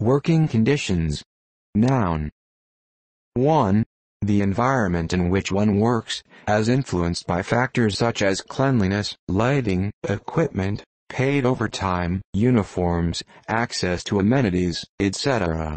Working conditions. Noun. 1. The environment in which one works, as influenced by factors such as cleanliness, lighting, equipment, paid overtime, uniforms, access to amenities, etc.